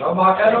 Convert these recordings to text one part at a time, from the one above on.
No maka, no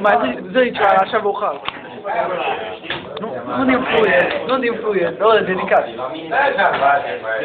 Mas gente, acha borrado. Não, não influi, não não é delicado. É, já vai, vai.